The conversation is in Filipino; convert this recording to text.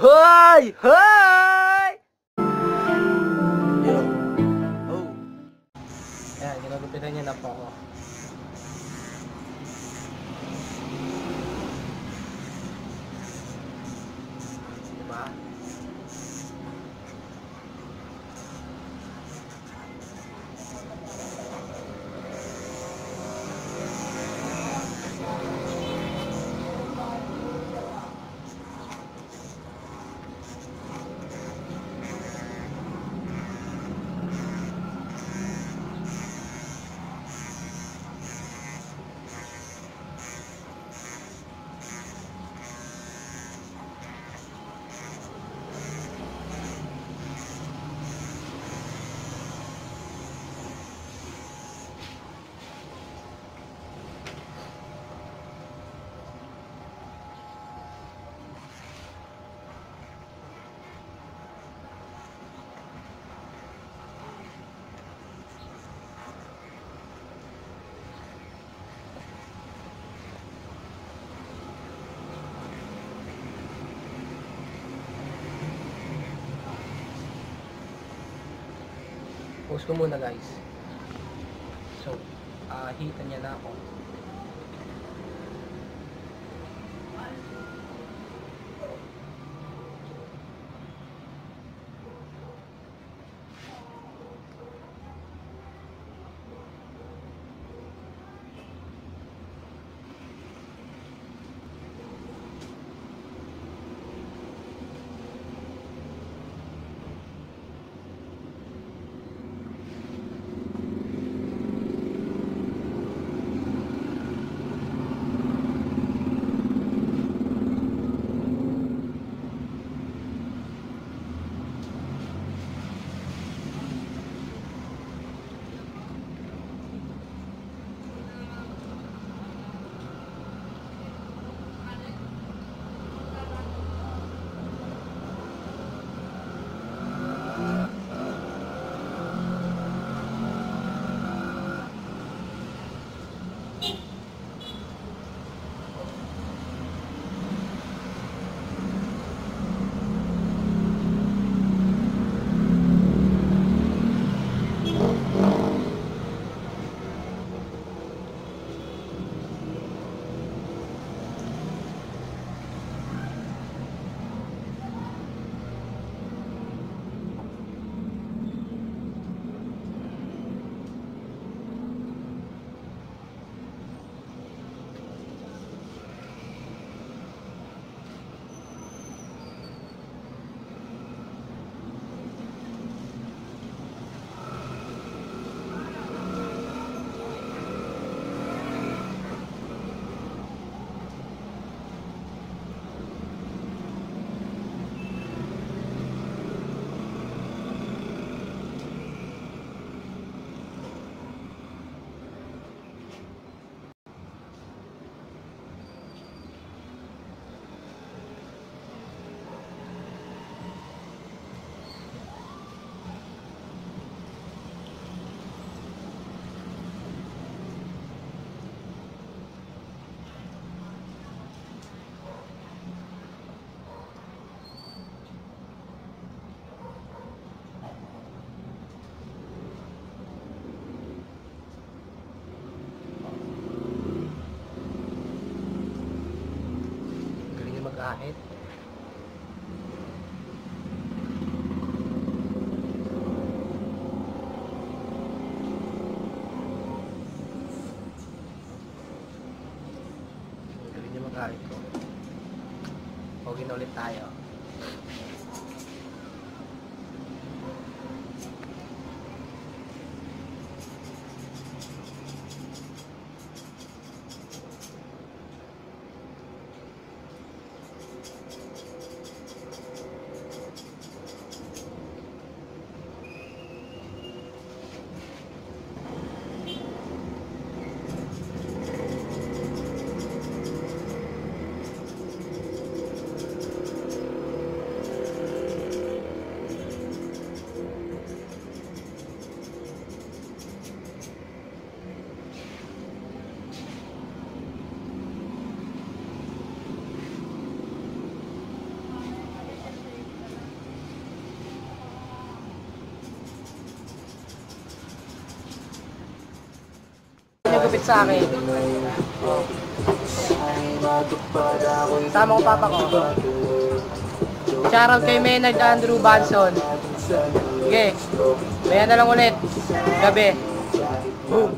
Hoy! Hoy! Yo. Oh. Ayan, ginagupitan niya na po ako. Post ko muna guys. So, ah hita niya na ako. Mag-ahit ko. Pogi na ulit tayo. Nagupit sa akin. Oh. Sama ko papa ko. Shoutout kay Maynard Andrew Banson. Sige. Maya na lang ulit. Gabi. Boom.